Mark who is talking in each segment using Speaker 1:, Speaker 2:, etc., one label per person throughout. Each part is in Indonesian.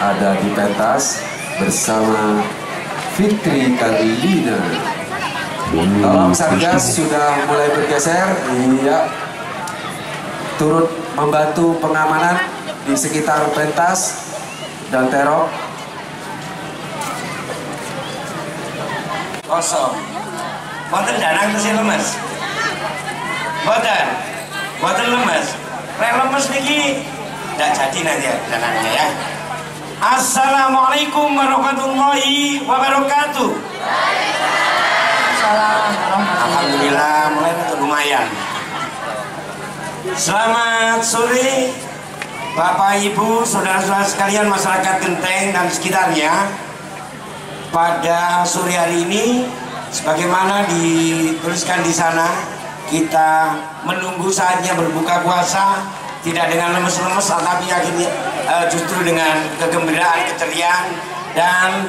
Speaker 1: ada di pentas bersama Fitri Karlina. Tolong Satgas sudah mulai bergeser, iya. Turut membantu pengamanan di sekitar pentas dan terok.
Speaker 2: Kosong. Boten danang tesih lemes. Boten. Boten lemes. Rek lemes niki ndak jadi nanti ya ya. Assalamualaikum warahmatullahi wabarakatuh. Alhamdulillah mulai untuk lumayan. Selamat sore Bapak Ibu, saudara-saudara sekalian masyarakat Genteng dan sekitarnya. Pada sore hari ini sebagaimana dituliskan di sana, kita menunggu saatnya berbuka puasa tidak dengan lemes-lemes tapi akhirnya uh, justru dengan kegembiraan, keceriaan dan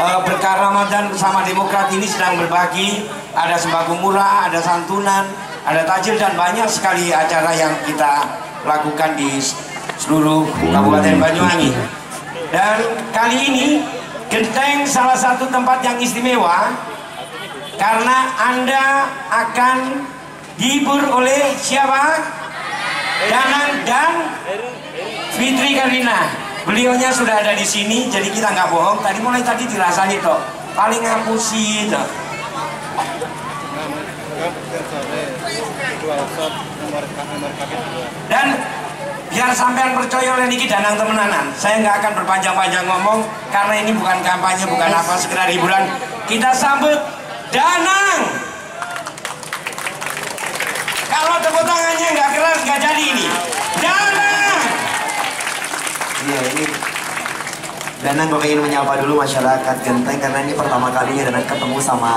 Speaker 2: uh, berkah Ramadan bersama Demokrat ini sedang berbagi ada sembako murah, ada santunan, ada tajil dan banyak sekali acara yang kita lakukan di seluruh Kabupaten Banyuwangi. Dan kali ini Genteng salah satu tempat yang istimewa karena Anda akan dihibur oleh siapa? Danang dan Fitri Karina. Beliaunya sudah ada di sini, jadi kita nggak bohong. Tadi mulai tadi dirasani toh, paling ngapusi toh. Dan biar sampean percaya oleh niki danang temenanan. Saya nggak akan berpanjang-panjang ngomong karena ini bukan kampanye, bukan apa sekedar hiburan. Kita sambut Danang. Kalau tepuk tangannya nggak nggak jadi ini. Danang.
Speaker 3: Iya ini Danang gue ingin menyapa dulu masyarakat Genteng karena ini pertama kalinya Danang ketemu sama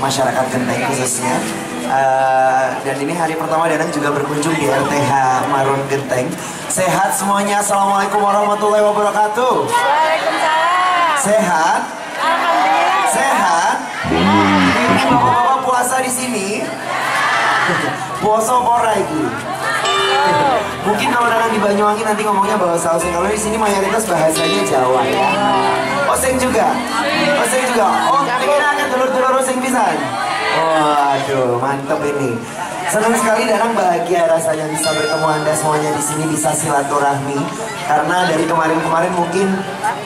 Speaker 3: masyarakat Genteng khususnya. Uh, dan ini hari pertama Danang juga berkunjung di RTH Marun Genteng. Sehat semuanya, Assalamualaikum warahmatullahi wabarakatuh.
Speaker 4: Waalaikumsalam.
Speaker 3: Sehat?
Speaker 4: Alhamdulillah.
Speaker 3: Sehat? Ini bapak-bapak puasa di sini? Puasa pora iki. Mungkin kalau datang di Banyuwangi nanti ngomongnya bahasa Oseng. Kalau di sini mayoritas bahasanya Jawa ya. Oseng juga. Oseng juga. Oh, kira akan telur-telur Oseng pisan. Waduh, mantep ini. Senang sekali Danang bahagia rasanya bisa bertemu Anda semuanya di sini bisa silaturahmi. Karena dari kemarin-kemarin mungkin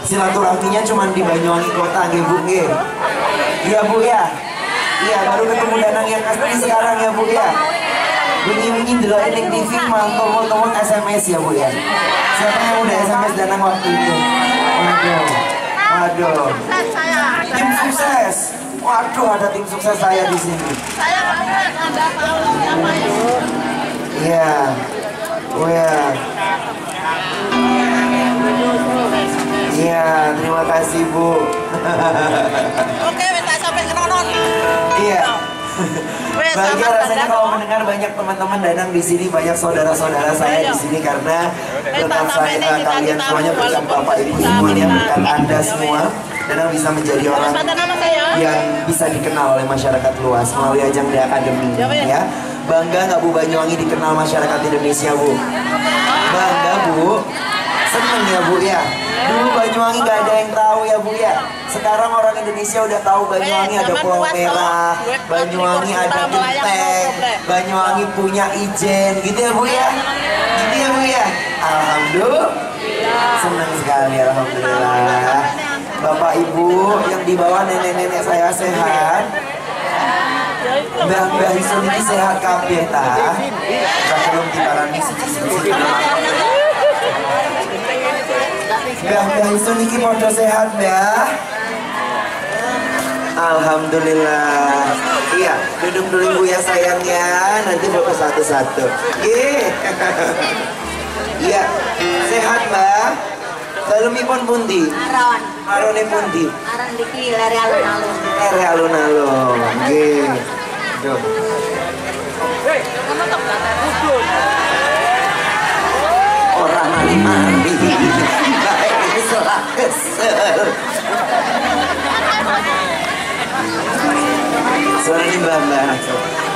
Speaker 3: silaturahminya cuma di Banyuwangi kota, nggih Bu nggih. Iya Bu ya. Iya, baru ketemu Danang yang asli sekarang ya Bu ya. Wingi-wingi dulu Enek TV mantau teman SMS ya Bu ya. Siapa yang udah SMS Danang waktu itu? Waduh, waduh. Tim sukses. Waduh, ada tim sukses saya di sini. Iya. Oh ya. Iya, terima kasih Bu.
Speaker 4: Oke, minta sampai ke nonon.
Speaker 3: Iya. Bahagia
Speaker 4: selamat
Speaker 3: rasanya kalau mendengar banyak teman-teman Danang di sini, banyak saudara-saudara saya di sini karena berkat saya kalian semuanya berkat Bapak Ibu semuanya, berkat Anda semua, Danang bisa menjadi orang yang bisa dikenal oleh masyarakat luas melalui ajang The Academy ya. Bangga nggak Bu Banyuwangi dikenal masyarakat Indonesia Bu? Bangga Bu? Seneng ya Bu ya? Dulu Banyuwangi nggak ada yang tahu ya Bu ya? Sekarang orang Indonesia udah tahu Banyuwangi ada Pulau Merah, Banyuwangi ada Genteng, Banyuwangi punya Ijen gitu ya Bu ya? Gitu ya Bu ya? Alhamdulillah. Senang sekali Alhamdulillah. Bapak Ibu yang di bawah nenek-nenek saya sehat. Mbah-mbah iso niki sehat kabeh ta. Sakelum diparani siji-siji. Mbah-mbah iso niki padha sehat, Mbah. Alhamdulillah. Iya, duduk dulu Ibu ya sayangnya. Nanti foto satu-satu. Ih. Iya, sehat, Mbak. Dalemipun pundi?
Speaker 5: Aron,
Speaker 3: Marone pundi?
Speaker 5: aron diki lari alun-alun.
Speaker 3: Ere alun-alun. Nggih. Duh. Orang mandi-mandi. Baik kesel. Suara ini mbak mbak.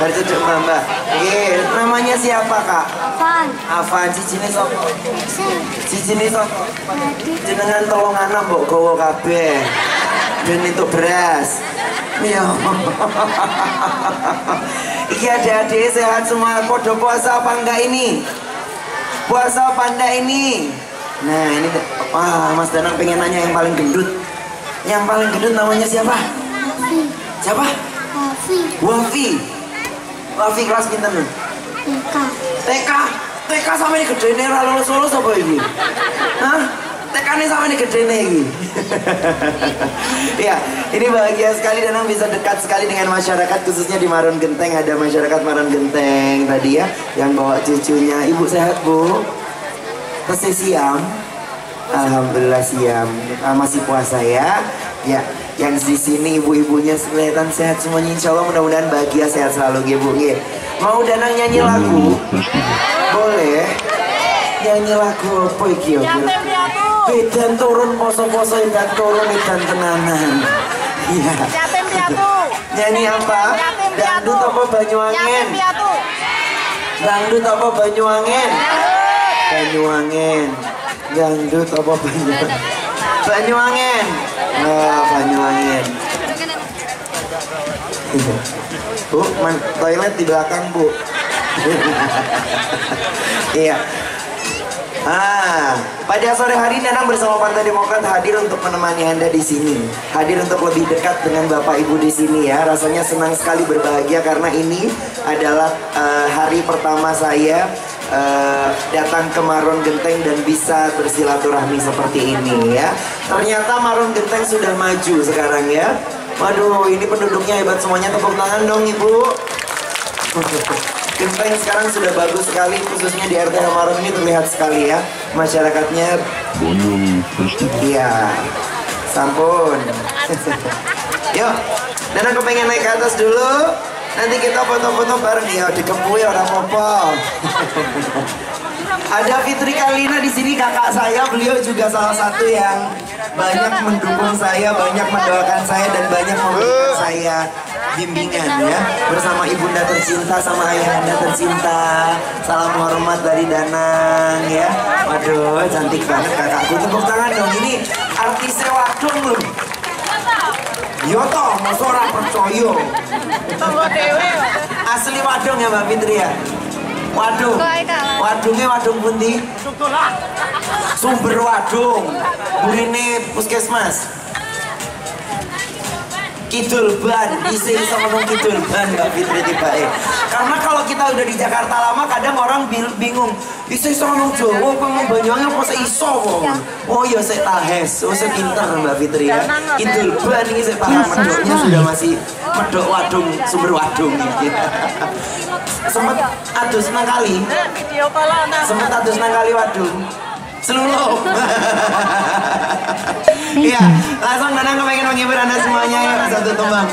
Speaker 3: Dari cucuk mbak mbak. Oke, namanya siapa kak?
Speaker 5: Van.
Speaker 3: Afan, cicine sopo? Cicine sopo? Jenengan tolong anak mbok gowo kabeh. Ben itu beras. Ya. Iki adik-adik sehat semua. Podo puasa apa enggak ini? Puasa apa enggak ini? Nah ini, wah Mas Danang pengen nanya yang paling gendut. Yang paling gendut namanya siapa? Siapa?
Speaker 5: Afi.
Speaker 3: Wafi. Wafi kelas pinten nih? TK. TK sama ini gede nih lulus lulus apa ini? Hah? TK ini sama ini gede nih ini. ya, ini bahagia sekali dan bisa dekat sekali dengan masyarakat khususnya di Marun Genteng ada masyarakat Marun Genteng tadi ya yang bawa cucunya. Ibu sehat bu? Masih siam? Alhamdulillah siam. Ah, masih puasa ya. Ya, yang di sini ibu-ibunya kelihatan sehat semuanya. Insya Allah mudah-mudahan bahagia sehat selalu, ibu. Nggih. Mau danang nyanyi lagu? Boleh. Nyanyi lagu apa iki ya? Bu?
Speaker 4: Yatim piatu.
Speaker 3: Edan turun poso-poso edan turun edan tenanan. Iya. Nyanyi apa? Dangdut apa
Speaker 4: piatu.
Speaker 3: Dangdut apa Banyuwangen? Banyuwangen. Dangdut apa Banyuwangen? Banyuwangen. Oh, Banyuwangen. Bu, man- toilet di belakang, Bu. Iya. Ah, pada sore hari Nanang bersama Partai Demokrat hadir untuk menemani Anda di sini. Hadir untuk lebih dekat dengan Bapak Ibu di sini ya. Rasanya senang sekali berbahagia karena ini adalah eh, hari pertama saya eh, datang ke Marun Genteng dan bisa bersilaturahmi seperti ini ya. Ternyata Marun Genteng sudah maju sekarang ya. Waduh, ini penduduknya hebat semuanya. Tepuk tangan dong, Ibu. Genteng sekarang sudah bagus sekali khususnya di RT Hamarun ini terlihat sekali ya masyarakatnya iya sampun yuk dan aku pengen naik ke atas dulu nanti kita foto-foto bareng. Ya dikepui orang popo ada Fitri Kalina di sini kakak saya. Beliau juga salah satu yang banyak mendukung saya banyak mendoakan saya dan banyak memberikan saya bimbingan ya. Bersama ibunda tercinta sama ayahanda tercinta. Salam hormat dari Danang ya. Waduh cantik banget kakakku. Tepuk tangan dong. Ini Yo toh, masa ora percaya.
Speaker 4: Tunggu dewe.
Speaker 3: Asli wadung ya Mbak Fitri ya? Wadung. Wadungnya wadung pundi? Sumber wadung. Burine puskesmas. Kidul ban, isi ngomong kidul ban Mbak Fitri tiba Karena kalau kita udah di Jakarta lama kadang orang bingung Isi iso ngomong Jawa, apa ngomong Banyuwangi apa se iso kok Oh iya saya tahes, oh saya pinter Mbak Fitri ya. Kidul ban ini saya paham medoknya sudah masih medok wadung, sumber wadung. Gitu. Sempet adus nang kali, sempet adus nang kali wadung. Seluruh. Iya, langsung Danang kepengen menghibur anda semuanya. Ya Satu tumbang